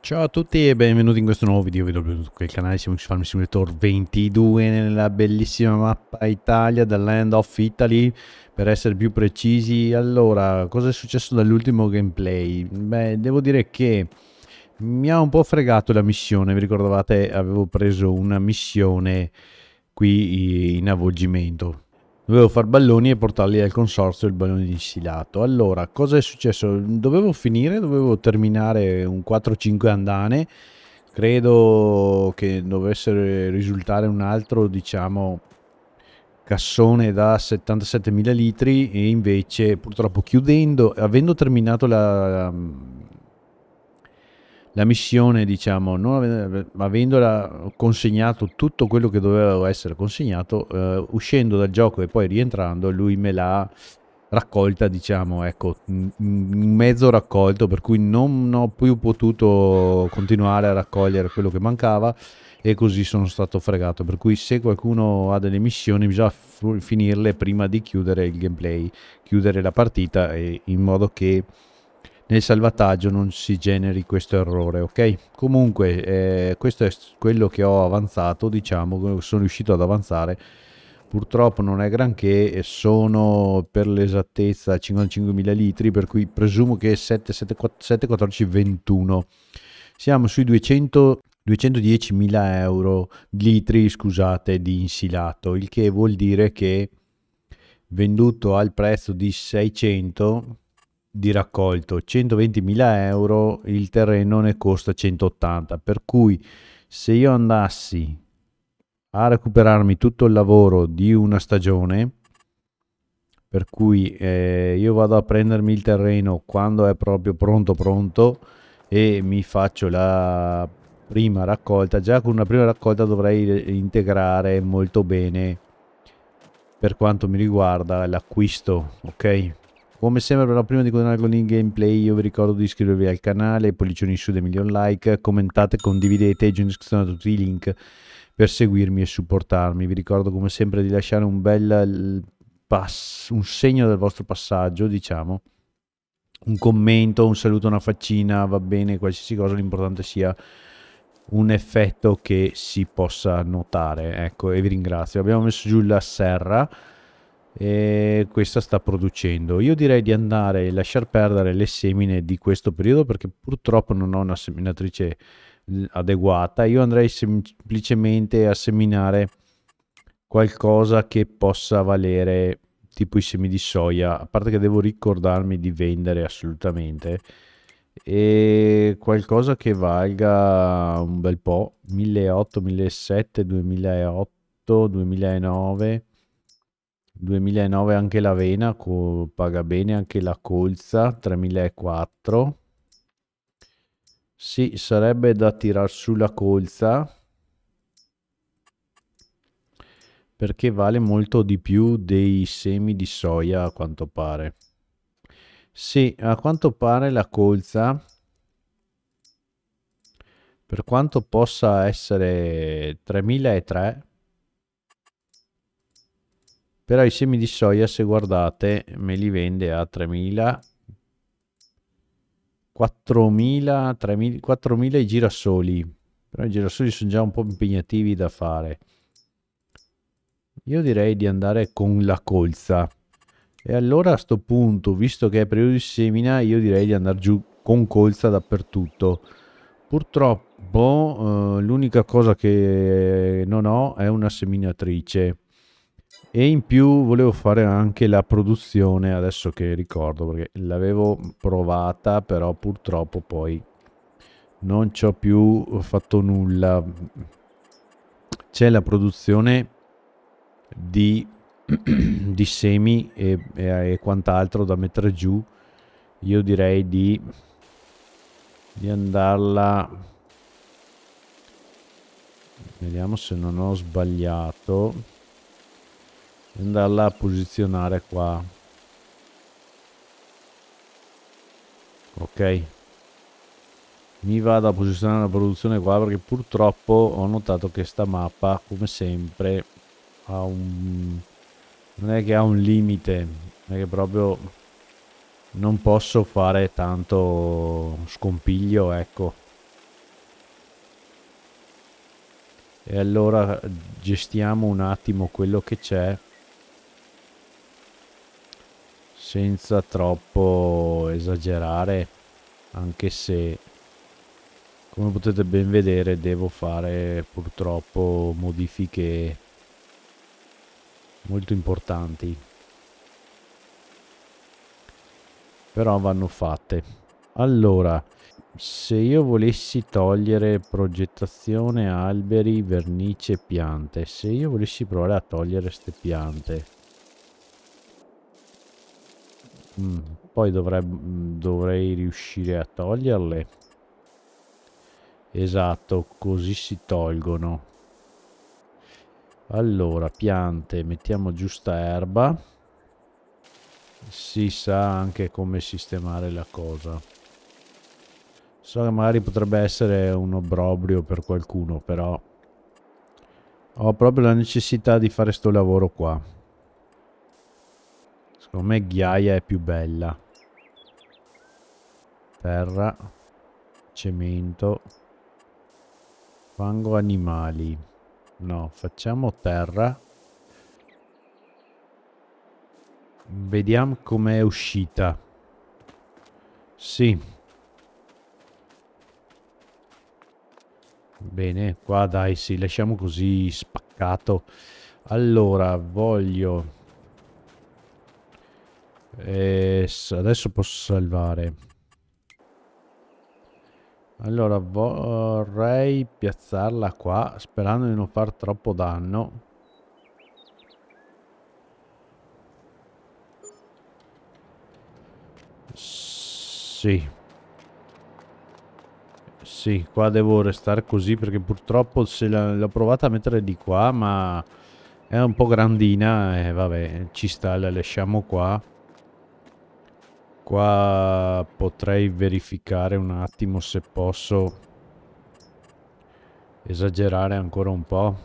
Ciao a tutti e benvenuti in questo nuovo video, benvenuti qui al canale, siamo su Farm Simulator 22 nella bellissima mappa Italia, The Land of Italy, per essere più precisi. Allora, cosa è successo dall'ultimo gameplay? Beh, devo dire che mi ha un po' fregato la missione, vi ricordavate avevo preso una missione qui in avvolgimento, Dovevo fare balloni e portarli al consorzio il ballone di insilato. Allora, cosa è successo? Dovevo finire, dovevo terminare un 4-5 andane. Credo che dovesse risultare un altro, diciamo, cassone da 77.000 litri e invece purtroppo chiudendo, avendo terminato la, la missione, diciamo, non avendola consegnato tutto quello che doveva essere consegnato, eh, uscendo dal gioco e poi rientrando, lui me l'ha raccolta, diciamo, ecco, mezzo raccolto, per cui non ho più potuto continuare a raccogliere quello che mancava e così sono stato fregato. Per cui se qualcuno ha delle missioni bisogna finirle prima di chiudere il gameplay, chiudere la partita in modo che nel salvataggio non si generi questo errore ok? Comunque eh, questo è quello che ho avanzato diciamo sono riuscito ad avanzare. Purtroppo non è granché sono per l'esattezza 55.000 litri per cui presumo che 7, 7, 4, 7 14 21 siamo sui 200 210.000 euro litri scusate di insilato il che vuol dire che venduto al prezzo di 600 di raccolto. 120.000 euro il terreno ne costa 180 per cui se io andassi a recuperarmi tutto il lavoro di una stagione per cui eh, io vado a prendermi il terreno quando è proprio pronto pronto e mi faccio la prima raccolta già con una prima raccolta dovrei integrare molto bene per quanto mi riguarda l'acquisto ok come sempre però prima di continuare con il gameplay io vi ricordo di iscrivervi al canale, pollicioni in su dei milioni like, commentate, condividete giù in descrizione tutti i link per seguirmi e supportarmi. Vi ricordo come sempre di lasciare un bel pass, un segno del vostro passaggio, diciamo, un commento, un saluto, una faccina, va bene, qualsiasi cosa, l'importante sia un effetto che si possa notare. Ecco, e vi ringrazio. Abbiamo messo giù la serra e questa sta producendo. Io direi di andare a lasciar perdere le semine di questo periodo perché purtroppo non ho una seminatrice adeguata. Io andrei semplicemente a seminare qualcosa che possa valere tipo i semi di soia, a parte che devo ricordarmi di vendere assolutamente e qualcosa che valga un bel po' 1800 1700 2008 2009 2009 anche l'avena paga bene anche la colza 3004 sì sarebbe da tirar su la colza. Perché vale molto di più dei semi di soia a quanto pare. Sì a quanto pare la colza per quanto possa essere 3003 però i semi di soia se guardate me li vende a 3000 4000 3000 4000 i girasoli. Però i girasoli sono già un po' impegnativi da fare. Io direi di andare con la colza. E allora a sto punto visto che è periodo di semina io direi di andare giù con colza dappertutto. Purtroppo eh, l'unica cosa che non ho è una seminatrice e in più volevo fare anche la produzione adesso che ricordo perché l'avevo provata però purtroppo poi non ci ho più fatto nulla. C'è la produzione di, di semi e, e, e, quant'altro da mettere giù. Io direi di di andarla vediamo se non ho sbagliato andarla a posizionare qua. Ok. Mi vado a posizionare la produzione qua perché purtroppo ho notato che sta mappa come sempre ha un non è che ha un limite è che proprio non posso fare tanto scompiglio ecco. E allora gestiamo un attimo quello che c'è senza troppo esagerare anche se come potete ben vedere devo fare purtroppo modifiche molto importanti. Però vanno fatte. Allora se io volessi togliere progettazione alberi vernice piante se io volessi provare a togliere queste piante mm, poi dovrei, dovrei riuscire a toglierle. Esatto così si tolgono. Allora piante mettiamo giusta erba. Si sa anche come sistemare la cosa. So che magari potrebbe essere un obbrobrio per qualcuno, però ho proprio la necessità di fare sto lavoro qua. Secondo me ghiaia è più bella. Terra, cemento, fango animali. No, facciamo terra. Vediamo com'è uscita. Sì, Bene, qua dai, sì, lasciamo così spaccato. Allora, voglio... Eh, adesso posso salvare. Allora, vorrei piazzarla qua, sperando di non far troppo danno. Sì, sì, qua devo restare così perché purtroppo l'ho provata a mettere di qua, ma è un po' grandina e vabbè, ci sta, la lasciamo qua. Qua potrei verificare un attimo se posso esagerare ancora un po'.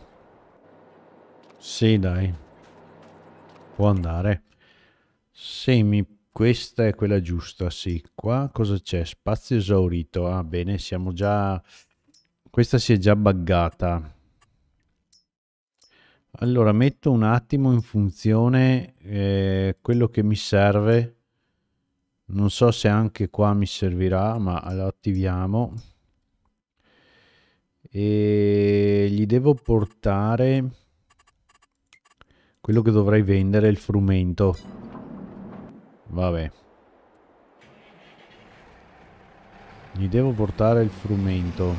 Sì, dai. Può andare. Sì, mi questa è quella giusta, sì. Qua cosa c'è? Spazio esaurito. Ah, bene, siamo già... Questa si è già buggata. Allora, metto un attimo in funzione eh, quello che mi serve. Non so se anche qua mi servirà, ma lo attiviamo. E gli devo portare quello che dovrei vendere, il frumento. Vabbè. Gli devo portare il frumento.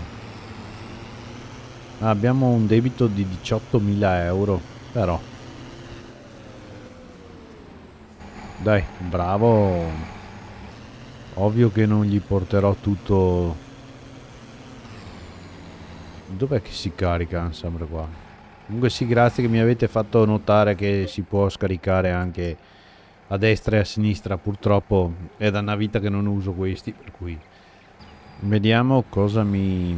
Ah, abbiamo un debito di 18.000 euro. Però. Dai, bravo. Ovvio che non gli porterò tutto... Dov'è che si carica sempre qua? Comunque sì, grazie che mi avete fatto notare che si può scaricare anche a destra e a sinistra. Purtroppo è da una vita che non uso questi per cui vediamo cosa mi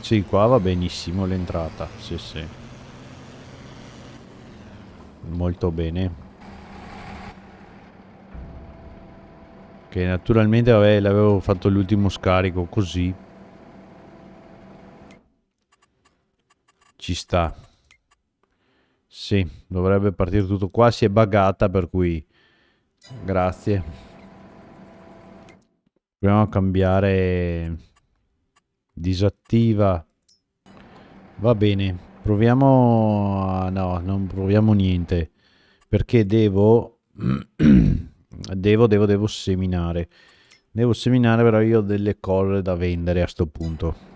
sì qua va benissimo l'entrata sì sì. Molto bene che naturalmente vabbè l'avevo fatto l'ultimo scarico così ci sta sì dovrebbe partire tutto qua si è buggata per cui Grazie. Proviamo a cambiare disattiva. Va bene. Proviamo no, non proviamo niente. Perché devo... devo, devo, devo seminare. Devo seminare però io ho delle cose da vendere a sto punto.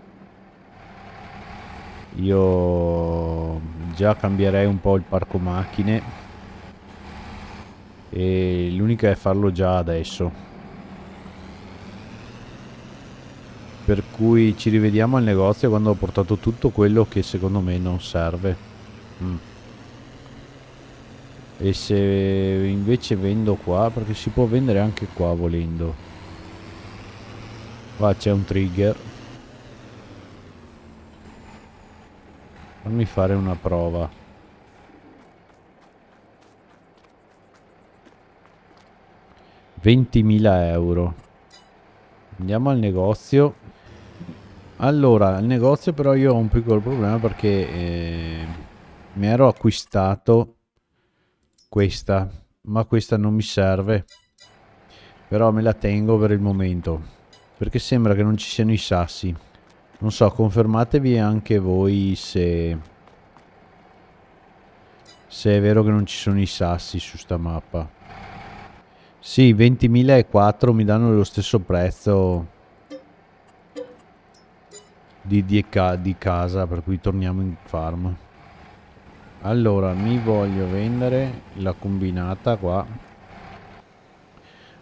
Io già cambierei un po' il parco macchine e l'unica è farlo già adesso per cui ci rivediamo al negozio quando ho portato tutto quello che secondo me non serve mm. E se invece vendo qua perché si può vendere anche qua volendo. Qua c'è un trigger. Fammi fare una prova. 20.000 euro. Andiamo al negozio. Allora, il negozio però io ho un piccolo problema perché eh, mi ero acquistato questa, ma questa non mi serve. Però me la tengo per il momento, perché sembra che non ci siano i sassi. Non so, confermatevi anche voi se... Se è vero che non ci sono i sassi su sta mappa. Sì, 20.004 mi danno lo stesso prezzo di, di, di casa, per cui torniamo in farm. Allora, mi voglio vendere la combinata qua.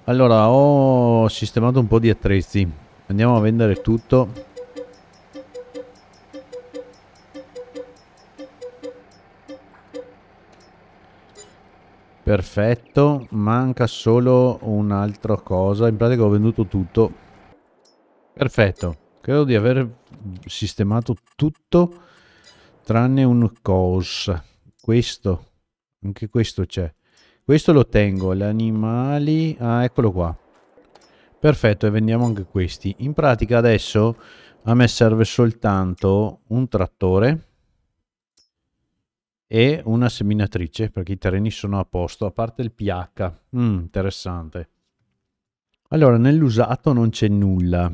Allora, ho sistemato un po' di attrezzi. Andiamo a vendere tutto. Perfetto, manca solo un'altra cosa. In pratica ho venduto tutto. Perfetto. Credo di aver sistemato tutto tranne un cos. Questo. Anche questo c'è. Questo lo tengo. Gli animali... Ah, eccolo qua. Perfetto, e vendiamo anche questi. In pratica adesso a me serve soltanto un trattore e una seminatrice perché i terreni sono a posto, a parte il pH. Mm, interessante. Allora, nell'usato non c'è nulla.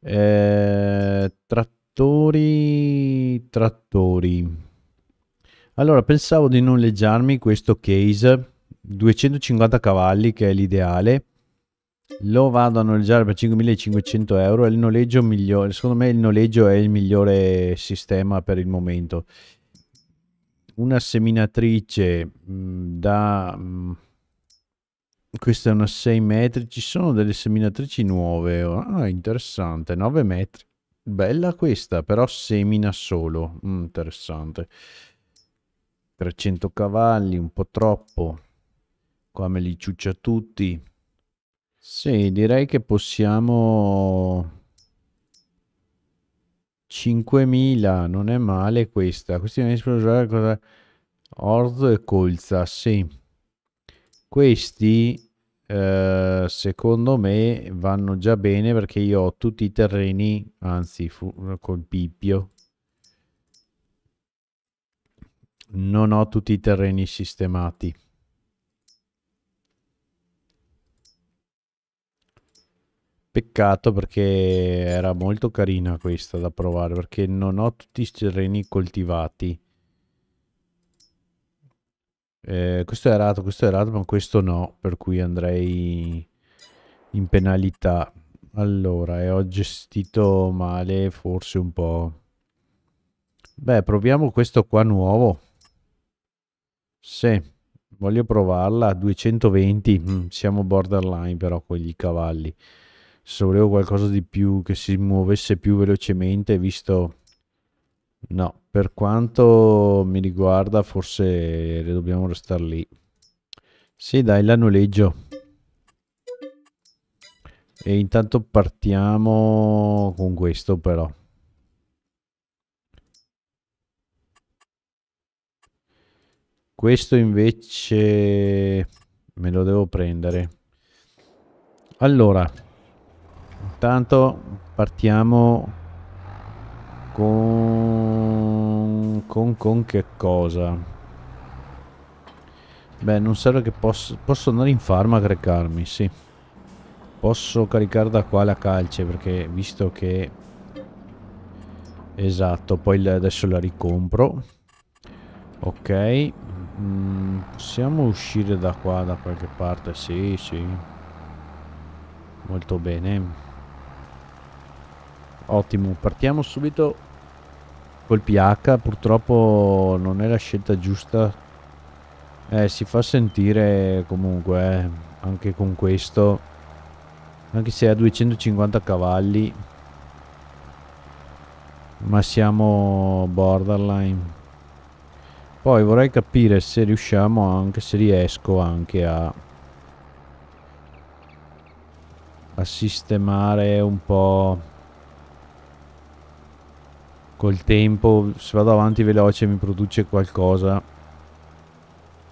Eh, trattori, trattori. Allora, pensavo di noleggiarmi questo case 250 cavalli che è l'ideale. Lo vado a noleggiare per 5500 euro. È il noleggio migliore. Secondo me il noleggio è il migliore sistema per il momento. Una seminatrice mh, mm, da mh, mm, questa è una 6 metri. Ci sono delle seminatrici nuove. Ah, interessante. 9 metri. Bella questa, però semina solo. Mm, interessante. 300 cavalli, un po' troppo. Qua me li ciuccia tutti. Sì, direi che possiamo... 5000, non è male questa. Questi non esplosare cosa... Orzo e colza, sì. Questi eh, secondo me vanno già bene perché io ho tutti i terreni, anzi col pippio. Non ho tutti i terreni sistemati. Peccato perché era molto carina questa da provare perché non ho tutti i terreni coltivati. Eh, questo è errato, questo è errato, ma questo no, per cui andrei in penalità. Allora, e ho gestito male forse un po'. Beh, proviamo questo qua nuovo. Sì, voglio provarla. 220, mm, siamo borderline però con gli cavalli. Se volevo qualcosa di più, che si muovesse più velocemente, visto No, per quanto mi riguarda forse dobbiamo restare lì. Sì, dai, la noleggio. E intanto partiamo con questo però. Questo invece me lo devo prendere. Allora, intanto partiamo con... con... con che cosa? Beh, non serve che posso... Posso andare in farm a caricarmi, sì. Posso caricare da qua la calce, perché visto che... Esatto, poi adesso la ricompro. Ok. Mm, possiamo uscire da qua, da qualche parte? Sì, sì. Molto bene. Ottimo, partiamo subito Col pH purtroppo non è la scelta giusta. Eh, si fa sentire comunque, eh, anche con questo. Anche se ha 250 cavalli. Ma siamo borderline. Poi vorrei capire se riusciamo, anche se riesco anche a... A sistemare un po' col tempo se vado avanti veloce mi produce qualcosa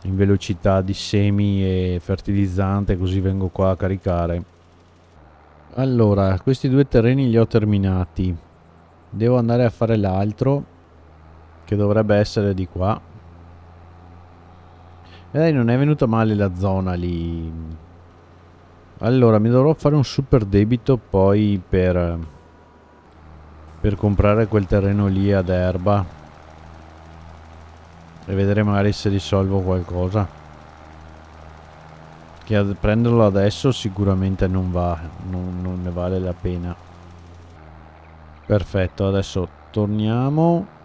in velocità di semi e fertilizzante così vengo qua a caricare Allora, questi due terreni li ho terminati. Devo andare a fare l'altro, che dovrebbe essere di qua. E dai, non è venuta male la zona lì. Allora, mi dovrò fare un super debito poi per, per comprare quel terreno lì ad erba. E vedere magari se risolvo qualcosa. Che ad prenderlo adesso sicuramente non va, non, non ne vale la pena. Perfetto, adesso torniamo.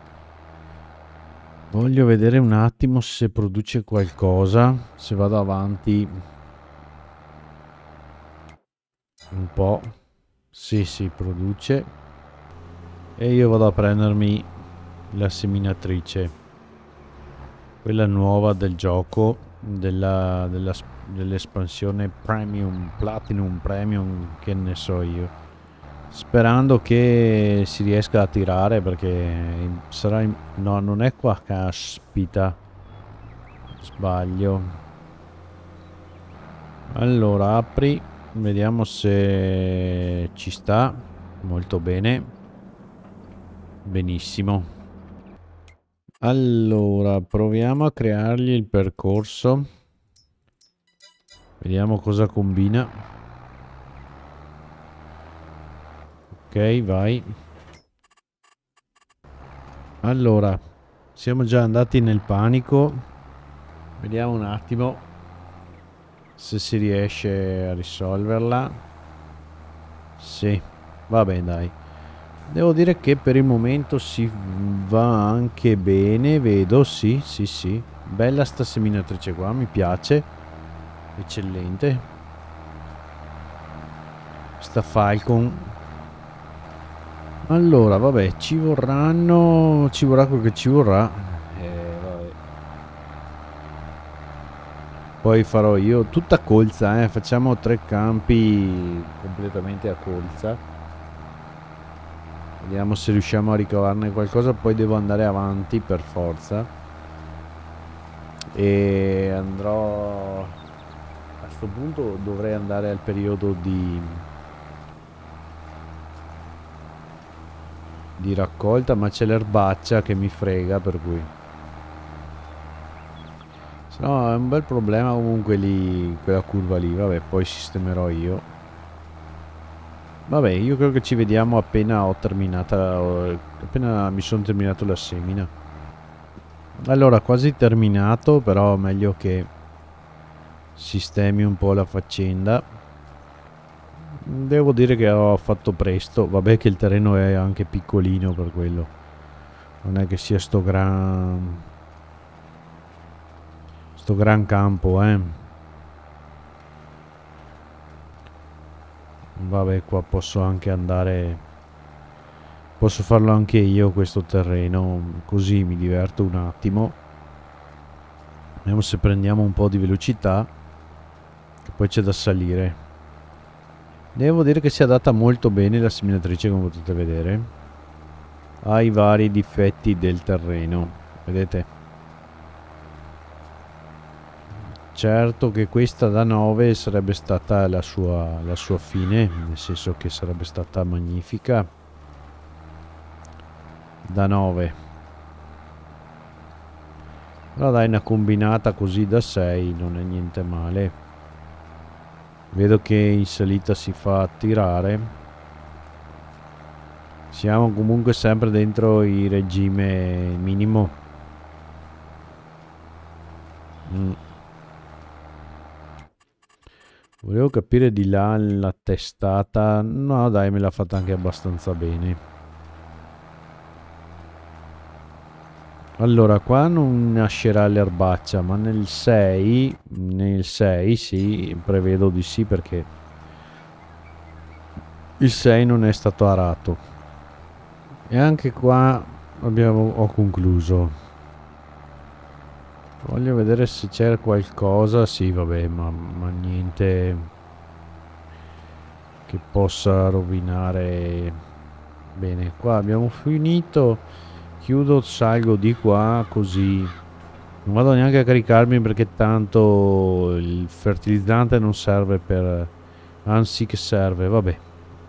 Voglio vedere un attimo se produce qualcosa, se vado avanti un po'. Sì, sì, produce. E io vado a prendermi la seminatrice. Quella nuova del gioco, dell'espansione premium, platinum, premium, che ne so io. Sperando che si riesca a tirare perché sarà... In... No, non è qua, caspita. Sbaglio. Allora, apri. Vediamo se ci sta. Molto bene. Benissimo. Allora, proviamo a creargli il percorso. Vediamo cosa combina. Ok, vai. Allora, siamo già andati nel panico. Vediamo un attimo se si riesce a risolverla. Sì, va bene dai. Devo dire che per il momento si va anche bene, vedo, sì, sì, sì. Bella sta seminatrice qua, mi piace. Eccellente. Sta Falcon. Allora, vabbè, ci vorranno... Ci vorrà quel che ci vorrà. Eh, Poi farò io tutta colza, eh. Facciamo tre campi completamente a colza. Vediamo se riusciamo a ricavarne qualcosa. Poi devo andare avanti per forza. E andrò questo punto dovrei andare al periodo di di raccolta ma c'è l'erbaccia che mi frega per cui. Se no è un bel problema comunque lì quella curva lì. Vabbè poi sistemerò io. Vabbè io credo che ci vediamo appena ho terminata appena mi sono terminato la semina. Allora quasi terminato però meglio che sistemi un po' la faccenda devo dire che ho fatto presto. Vabbè che il terreno è anche piccolino per quello. Non è che sia sto gran sto gran campo eh. Vabbè qua posso anche andare posso farlo anche io questo terreno. Così mi diverto un attimo. Vediamo se prendiamo un po' di velocità poi c'è da salire. Devo dire che si è adatta molto bene la seminatrice come potete vedere. Ai vari difetti del terreno. Vedete? Certo che questa da 9 sarebbe stata la sua, la sua fine, nel senso che sarebbe stata magnifica. Da 9. Però dai, una combinata così da 6 non è niente male. Vedo che in salita si fa attirare. Siamo comunque sempre dentro il regime minimo. Mm. Volevo capire di là la testata. No, dai, me l'ha fatta anche abbastanza bene. Allora, qua non nascerà l'erbaccia, ma nel 6, nel 6 sì, prevedo di sì perché il 6 non è stato arato. E anche qua abbiamo, ho concluso. Voglio vedere se c'era qualcosa, sì vabbè, ma, ma niente che possa rovinare. Bene, qua abbiamo finito chiudo salgo di qua così. Non vado neanche a caricarmi perché tanto il fertilizzante non serve per anzi che serve vabbè.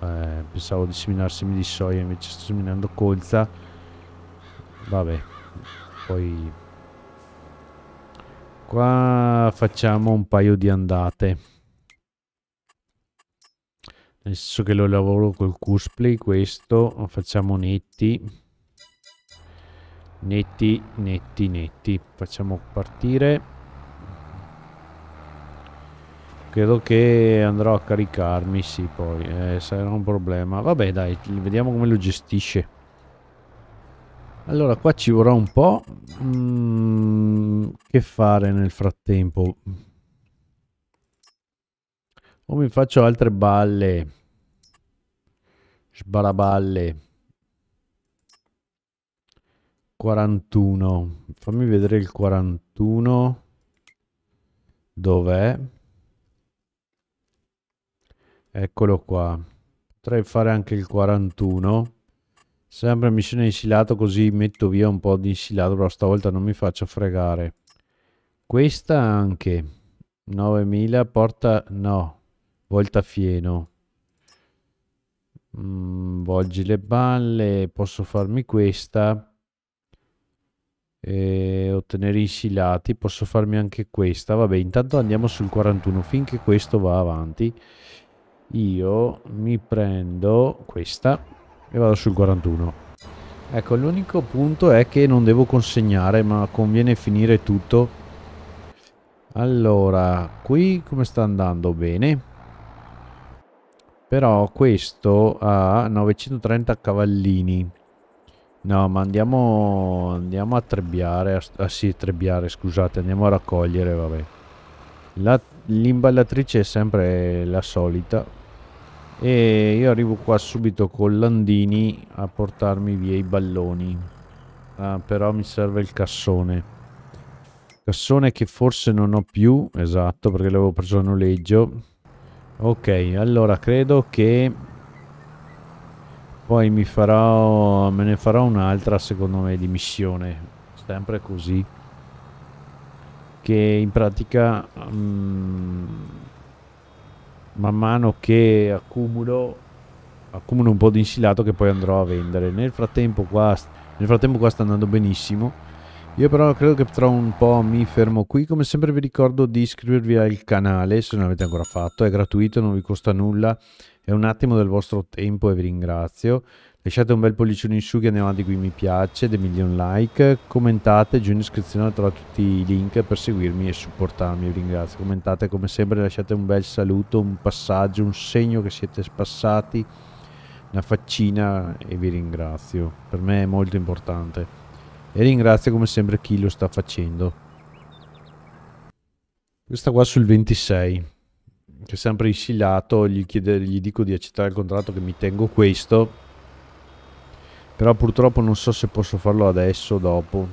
Eh, pensavo di seminare semi di soia invece sto seminando colza. Vabbè poi qua facciamo un paio di andate. Nel senso che lo lavoro col cusplay questo facciamo netti netti netti netti facciamo partire Credo che andrò a caricarmi, sì, poi. Eh, sarà un problema. Vabbè, dai, vediamo come lo gestisce. Allora, qua ci vorrà un po'. Mm, che fare nel frattempo? O mi faccio altre balle. Sbaraballe. 41. Fammi vedere il 41. Dov'è? Eccolo qua. Potrei fare anche il 41. Sempre missione insilato così metto via un po' di insilato, però stavolta non mi faccio fregare. Questa anche. 9000 porta... no. Volta fieno. Mm, volgi le balle. Posso farmi questa. E ottenere insilati. Posso farmi anche questa. Vabbè, intanto andiamo sul 41 finché questo va avanti io mi prendo questa e vado sul 41 ecco l'unico punto è che non devo consegnare ma conviene finire tutto. Allora qui come sta andando? Bene. Però questo ha 930 cavallini no ma andiamo andiamo a trebbiare a, ah sì trebbiare scusate andiamo a raccogliere vabbè. L'imballatrice è sempre la solita. E io arrivo qua subito con Landini a portarmi via i balloni. Ah, però mi serve il cassone. Cassone che forse non ho più esatto perché l'avevo preso a noleggio. Ok allora credo che poi mi farò me ne farò un'altra secondo me di missione. Sempre così. Che in pratica um, man mano che accumulo accumulo un po' di insilato che poi andrò a vendere. Nel frattempo qua nel frattempo qua sta andando benissimo io però credo che tra un po' mi fermo qui. Come sempre vi ricordo di iscrivervi al canale se non l'avete ancora fatto. È gratuito non vi costa nulla. È un attimo del vostro tempo e vi ringrazio. Lasciate un bel pollicione in su che andiamo avanti qui. Mi piace, dei milioni like, commentate, giù in descrizione trovate tutti i link per seguirmi e supportarmi, vi ringrazio. Commentate come sempre, lasciate un bel saluto, un passaggio, un segno che siete passati, una faccina e vi ringrazio. Per me è molto importante. E ringrazio come sempre chi lo sta facendo. Questa qua sul 26 che è sempre insilato, gli, chiede, gli dico di accettare il contratto che mi tengo questo però purtroppo non so se posso farlo adesso o dopo.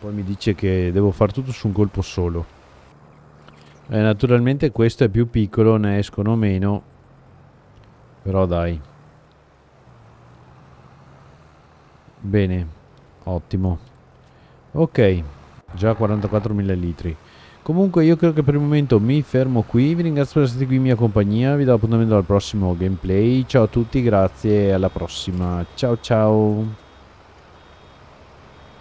Poi mi dice che devo fare tutto su un colpo solo. Eh, naturalmente questo è più piccolo, ne escono meno. Però dai. Bene, ottimo. Ok, già 44.000 litri. Comunque io credo che per il momento mi fermo qui, vi ringrazio per essere qui in mia compagnia, vi do appuntamento al prossimo gameplay, ciao a tutti, grazie e alla prossima, ciao ciao!